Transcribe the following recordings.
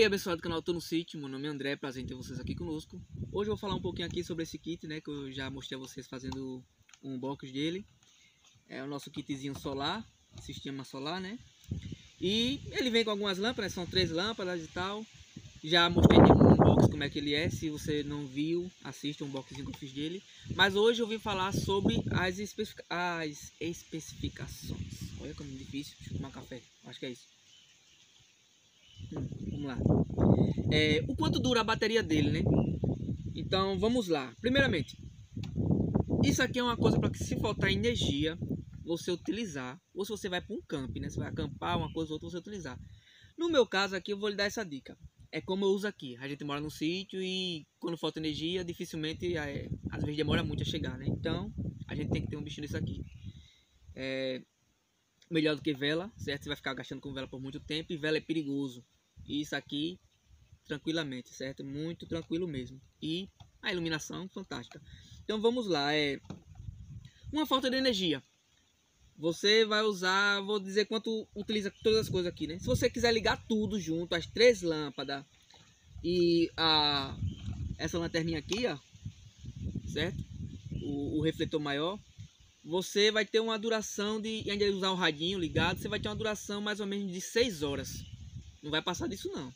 aí, abençoado do canal Tô no Sítio, meu nome é André, prazer em ter vocês aqui conosco. Hoje eu vou falar um pouquinho aqui sobre esse kit, né, que eu já mostrei a vocês fazendo um unboxing dele. É o nosso kitzinho solar, sistema solar, né. E ele vem com algumas lâmpadas, são três lâmpadas e tal. Já mostrei no unboxing como é que ele é, se você não viu, assista o unboxing que eu fiz dele. Mas hoje eu vim falar sobre as, especific... as especificações. Olha como é difícil, deixa eu tomar café, acho que é isso. Vamos lá. É, o quanto dura a bateria dele, né? Então vamos lá. Primeiramente, isso aqui é uma coisa para que se faltar energia, você utilizar. Ou se você vai para um camp, né? Você vai acampar, uma coisa ou outra, você utilizar. No meu caso aqui, eu vou lhe dar essa dica. É como eu uso aqui. A gente mora no sítio e quando falta energia, dificilmente, é, às vezes demora muito a chegar, né? Então, a gente tem que ter um bichinho desse aqui. É, melhor do que vela, certo? Você vai ficar gastando com vela por muito tempo e vela é perigoso. E isso aqui, tranquilamente, certo? Muito tranquilo mesmo. E a iluminação, fantástica. Então vamos lá, é uma falta de energia. Você vai usar, vou dizer quanto utiliza todas as coisas aqui, né? Se você quiser ligar tudo junto, as três lâmpadas e a essa lanterninha aqui, ó, certo? O, o refletor maior, você vai ter uma duração de, ainda usar o radinho ligado, você vai ter uma duração mais ou menos de 6 horas. Não vai passar disso não.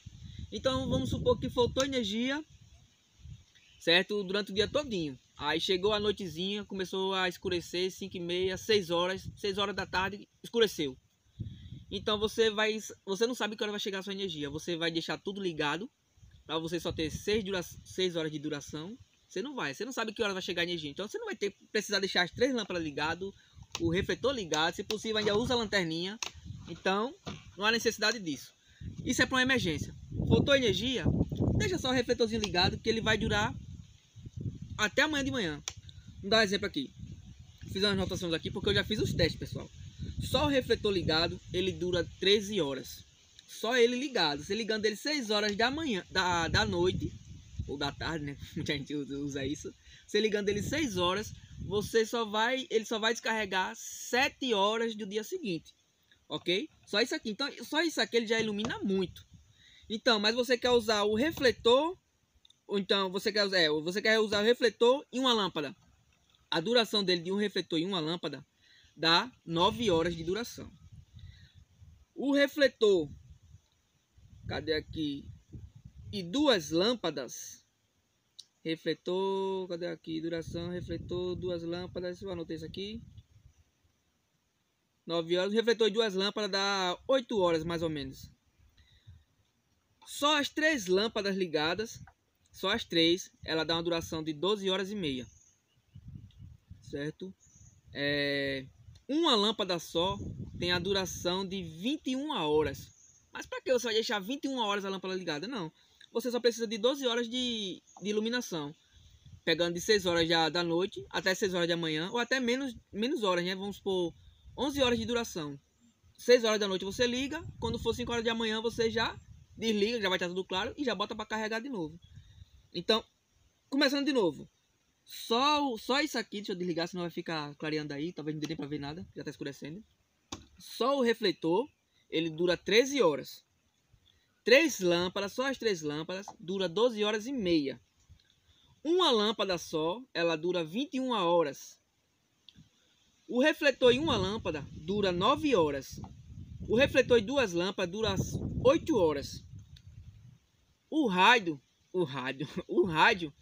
Então vamos supor que faltou energia, certo? Durante o dia todinho. Aí chegou a noitezinha, começou a escurecer, 5 e meia, 6 horas, 6 horas da tarde, escureceu. Então você vai, você não sabe que hora vai chegar a sua energia. Você vai deixar tudo ligado, para você só ter 6, 6 horas de duração você não vai, você não sabe que hora vai chegar a energia. Então você não vai ter precisar deixar as três lâmpadas ligadas, o refletor ligado, se possível ainda usa a lanterninha. Então, não há necessidade disso. Isso é para uma emergência. Faltou energia, deixa só o refletorzinho ligado que ele vai durar até amanhã de manhã. Vou dar um exemplo aqui. Fiz umas anotações aqui porque eu já fiz os testes, pessoal. Só o refletor ligado, ele dura 13 horas. Só ele ligado. Você ligando ele 6 horas da manhã, da, da noite, ou da tarde, né? Muita gente usa isso. Você ligando ele 6 horas, você só vai, ele só vai descarregar 7 horas do dia seguinte. OK? Só isso aqui. Então, só isso aqui ele já ilumina muito. Então, mas você quer usar o refletor ou então você quer, é, você quer usar o refletor e uma lâmpada. A duração dele de um refletor e uma lâmpada dá 9 horas de duração. O refletor, cadê aqui? e duas lâmpadas. Refletor, cadê aqui? Duração, refletor, duas lâmpadas. Eu anotei isso aqui. 9 horas. Refletor e duas lâmpadas dá 8 horas mais ou menos. Só as três lâmpadas ligadas, só as três, ela dá uma duração de 12 horas e meia. Certo? É, uma lâmpada só tem a duração de 21 horas. Mas para que você vai deixar 21 horas a lâmpada ligada? Não você só precisa de 12 horas de, de iluminação. Pegando de 6 horas já da noite até 6 horas da manhã, ou até menos, menos horas, né? Vamos por 11 horas de duração. 6 horas da noite você liga, quando for 5 horas da manhã você já desliga, já vai estar tudo claro e já bota para carregar de novo. Então, começando de novo. Só, só isso aqui, deixa eu desligar, senão vai ficar clareando aí, talvez não dê nem para ver nada, já está escurecendo. Só o refletor, ele dura 13 horas. Três lâmpadas, só as três lâmpadas, dura 12 horas e meia. Uma lâmpada só, ela dura 21 horas. O refletor em uma lâmpada dura 9 horas. O refletor em duas lâmpadas dura 8 horas. O rádio, o rádio, o rádio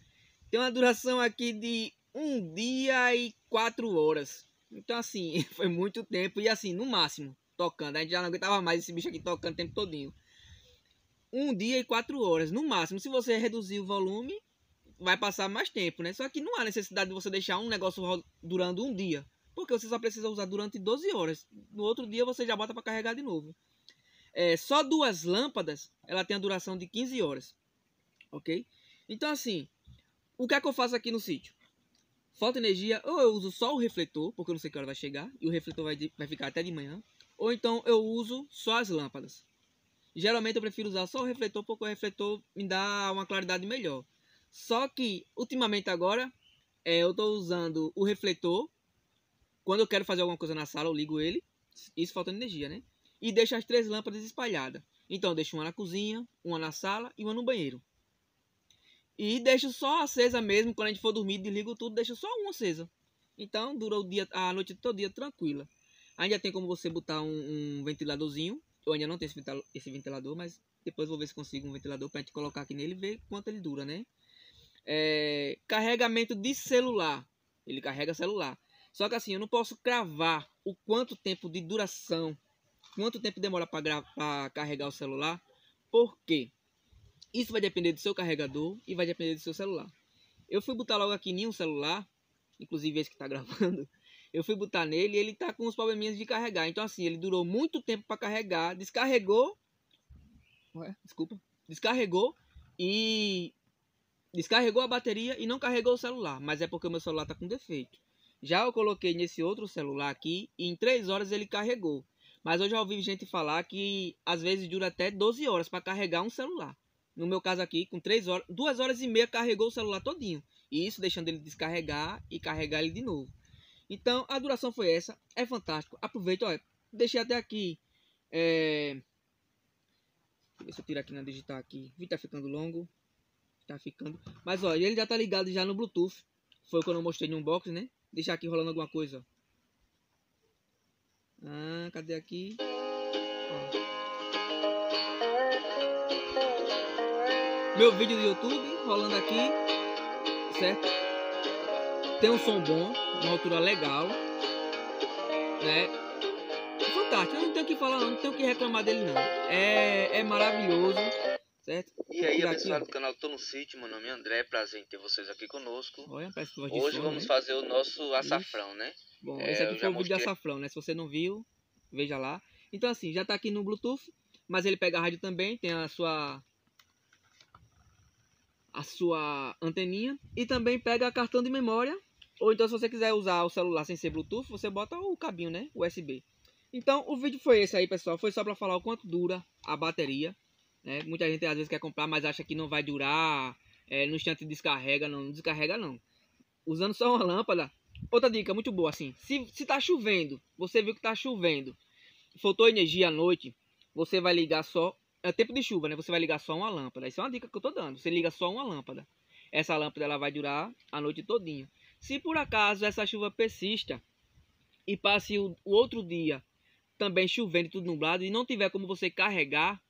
tem uma duração aqui de um dia e quatro horas. Então assim, foi muito tempo e assim, no máximo, tocando. A gente já não aguentava mais esse bicho aqui tocando o tempo todinho um dia e quatro horas, no máximo. Se você reduzir o volume, vai passar mais tempo, né? Só que não há necessidade de você deixar um negócio durando um dia, porque você só precisa usar durante 12 horas. No outro dia você já bota para carregar de novo. É, só duas lâmpadas, ela tem a duração de 15 horas, ok? Então assim, o que é que eu faço aqui no sítio? Falta energia, ou eu uso só o refletor, porque eu não sei que hora vai chegar, e o refletor vai, vai ficar até de manhã, ou então eu uso só as lâmpadas. Geralmente eu prefiro usar só o refletor porque o refletor me dá uma claridade melhor. Só que ultimamente agora é, eu estou usando o refletor. Quando eu quero fazer alguma coisa na sala, eu ligo ele. Isso falta energia, né? E deixo as três lâmpadas espalhadas. Então eu deixo uma na cozinha, uma na sala e uma no banheiro. E deixo só acesa mesmo, quando a gente for dormir, desligo tudo, deixo só uma acesa. Então dura o dia, a noite todo dia tranquila. Ainda tem como você botar um, um ventiladorzinho. Eu ainda não tenho esse ventilador, mas depois vou ver se consigo um ventilador para a gente colocar aqui nele e ver quanto ele dura, né? É, carregamento de celular. Ele carrega celular. Só que assim, eu não posso cravar o quanto tempo de duração, quanto tempo demora para carregar o celular. Por quê? Isso vai depender do seu carregador e vai depender do seu celular. Eu fui botar logo aqui em um celular, inclusive esse que está gravando. Eu fui botar nele e ele tá com uns probleminhas de carregar. Então assim, ele durou muito tempo para carregar, descarregou. Ué, desculpa. Descarregou e descarregou a bateria e não carregou o celular, mas é porque o meu celular tá com defeito. Já eu coloquei nesse outro celular aqui e em 3 horas ele carregou. Mas eu já ouvi gente falar que às vezes dura até 12 horas para carregar um celular. No meu caso aqui, com 3 horas, 2 horas e meia carregou o celular todinho. E isso deixando ele descarregar e carregar ele de novo. Então a duração foi essa. É fantástico. Aproveita, olha. Deixei até aqui. É... Deixa eu tirar aqui na digital aqui. Vídeo tá ficando longo. Tá ficando. Mas olha, ele já tá ligado já no Bluetooth. Foi quando eu mostrei no unboxing, né? Deixar aqui rolando alguma coisa. Ah, cadê aqui? Ó. Meu vídeo do YouTube rolando aqui, certo? Tem um som bom, uma altura legal, né? Fantástico, eu não tenho o que falar, não, não tenho o que reclamar dele não. É, é maravilhoso, certo? E aí, pessoal do canal Tô no Sítio, meu nome é André, prazer em ter vocês aqui conosco. Olha, Hoje som, vamos né? fazer o nosso açafrão, né? Bom, é, esse aqui foi o vídeo de açafrão, né? Se você não viu, veja lá. Então assim, já tá aqui no Bluetooth, mas ele pega a rádio também, tem a sua a sua anteninha e também pega cartão de memória. Ou então se você quiser usar o celular sem ser Bluetooth, você bota o cabinho, né? USB. Então o vídeo foi esse aí, pessoal. Foi só para falar o quanto dura a bateria. Né? Muita gente às vezes quer comprar, mas acha que não vai durar. É, no instante descarrega, não, não descarrega não. Usando só uma lâmpada. Outra dica muito boa assim. Se, se tá chovendo, você viu que tá chovendo, faltou energia à noite, você vai ligar só. É tempo de chuva, né? Você vai ligar só uma lâmpada. Isso é uma dica que eu tô dando. Você liga só uma lâmpada. Essa lâmpada ela vai durar a noite todinha. Se por acaso essa chuva persista e passe o, o outro dia também chovendo e tudo nublado e não tiver como você carregar,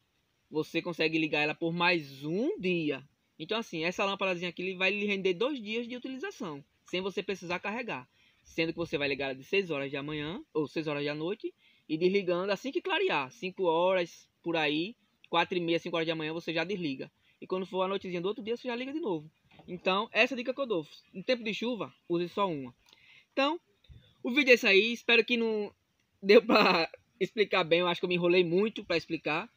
você consegue ligar ela por mais um dia. Então, assim, essa lâmpadazinha aqui vai lhe render dois dias de utilização, sem você precisar carregar. Sendo que você vai ligar ela de 6 horas da manhã, ou 6 horas da noite, e desligando assim que clarear. 5 horas por aí, 4 e meia, 5 horas da manhã, você já desliga. E quando for a noitezinha do outro dia, você já liga de novo. Então, essa é a dica que eu dou. Em tempo de chuva, use só uma. Então, o vídeo é esse aí. Espero que não deu pra explicar bem. Eu acho que eu me enrolei muito pra explicar.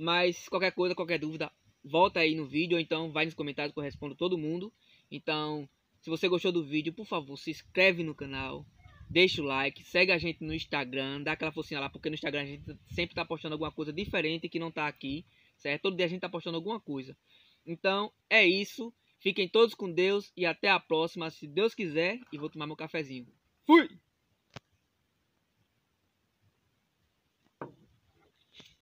Mas qualquer coisa, qualquer dúvida, volta aí no vídeo ou então vai nos comentários que eu respondo todo mundo. Então, se você gostou do vídeo, por favor, se inscreve no canal, deixa o like, segue a gente no Instagram, dá aquela focinha lá, porque no Instagram a gente sempre tá postando alguma coisa diferente que não tá aqui, certo? Todo dia a gente tá postando alguma coisa. Então, é isso. Fiquem todos com Deus e até a próxima, se Deus quiser, e vou tomar meu cafezinho. Fui!